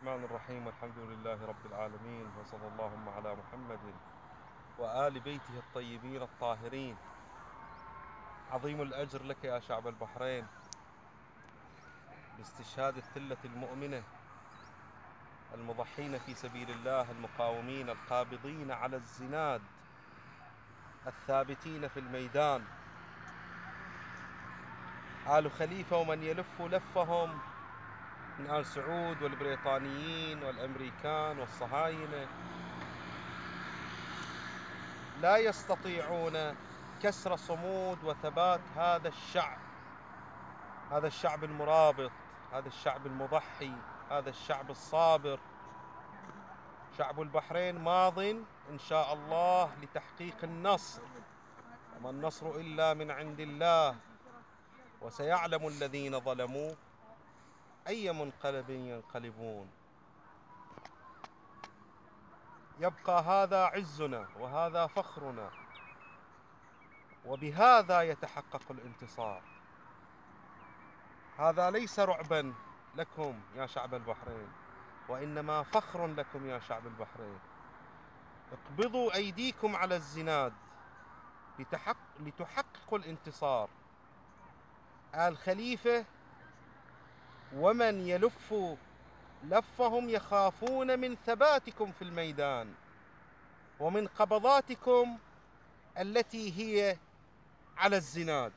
الرحمن الرحيم والحمد لله رب العالمين وصلى اللهم على محمد وآل بيته الطيبين الطاهرين. عظيم الأجر لك يا شعب البحرين باستشهاد الثلة المؤمنة المضحين في سبيل الله المقاومين القابضين على الزناد الثابتين في الميدان. آل خليفة ومن يلف لفهم من آل سعود والبريطانيين والأمريكان والصهاينة. لا يستطيعون كسر صمود وثبات هذا الشعب. هذا الشعب المرابط هذا الشعب المضحي هذا الشعب الصابر. شعب البحرين ماض إن شاء الله لتحقيق النصر. وما النصر إلا من عند الله. وسيعلم الذين ظلموا أي منقلب ينقلبون؟ يبقى هذا عزنا وهذا فخرنا وبهذا يتحقق الانتصار. هذا ليس رعبا لكم يا شعب البحرين وإنما فخر لكم يا شعب البحرين. اقبضوا أيديكم على الزناد لتحققوا الانتصار. آل خليفة ومن يلف لفهم يخافون من ثباتكم في الميدان ومن قبضاتكم التي هي على الزناد.